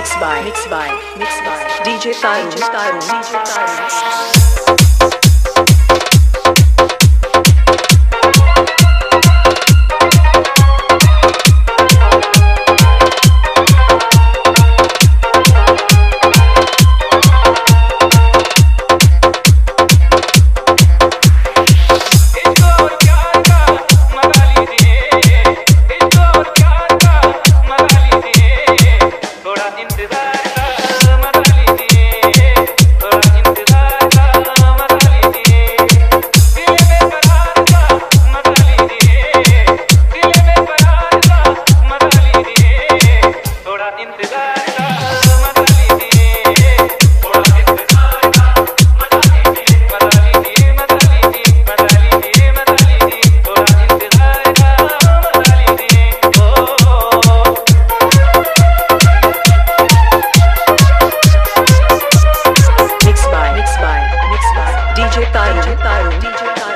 Mixed by, mixed by, mixed by DJ Tyrone. DJ Tyrone. DJ Tyrone. Taru, DJ Taru, DJ Taru.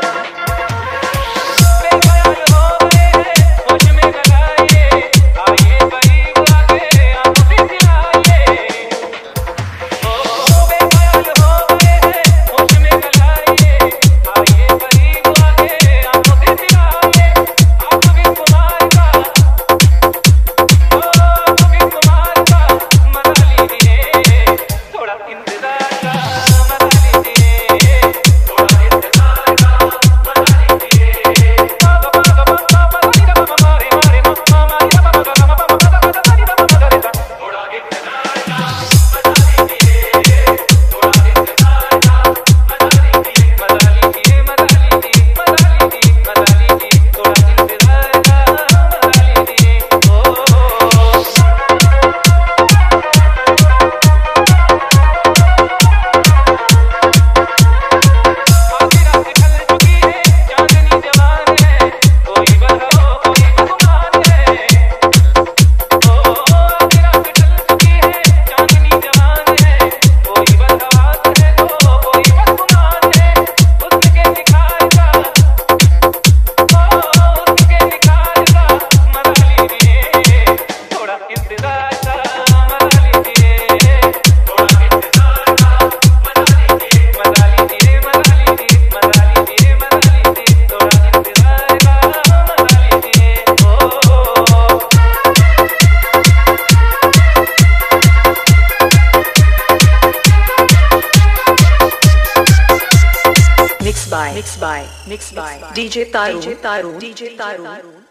by, mixed by, Mix by, DJ Tarun. DJ Taru, DJ Taru.